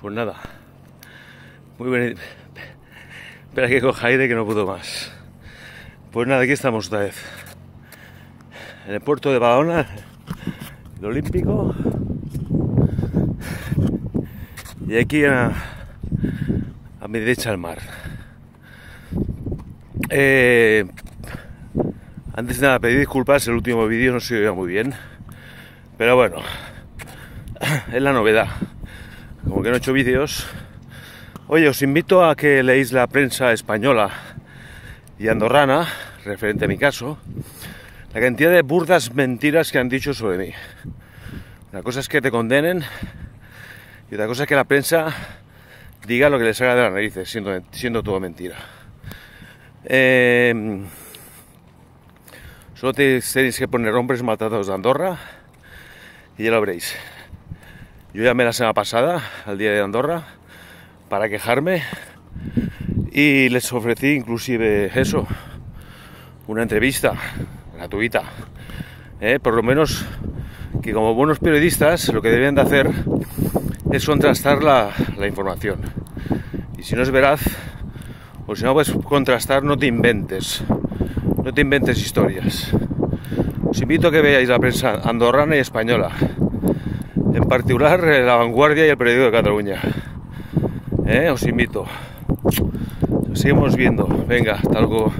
Pues nada. Muy bien. Espera que coja aire que no puedo más. Pues nada, aquí estamos otra vez. En el puerto de Badalona, el Olímpico. Y aquí a, mi derecha el mar. Eh, antes de nada, pedir disculpas, el último vídeo no se oía muy bien. Pero bueno, es la novedad. Como que no he hecho vídeos. Oye, os invito a que leáis la prensa española y andorrana, referente a mi caso, la cantidad de burdas mentiras que han dicho sobre mí. Una cosa es que te condenen y otra cosa es que la prensa diga lo que les haga de las narices, siendo, siendo todo mentira. Eh, solo tenéis que poner hombres maltratados de Andorra y ya lo veréis. Yo llamé la semana pasada, al día de Andorra, para quejarme y les ofrecí inclusive eso, una entrevista gratuita. ¿eh? Por lo menos que como buenos periodistas lo que deben de hacer es contrastar la, la información. Y si no es veraz, o si no puedes contrastar, no te inventes. No te inventes historias. Os invito a que veáis la prensa andorrana y española. Particular La Vanguardia y el Periódico de Cataluña. ¿Eh? Os invito. Seguimos viendo. Venga, hasta luego.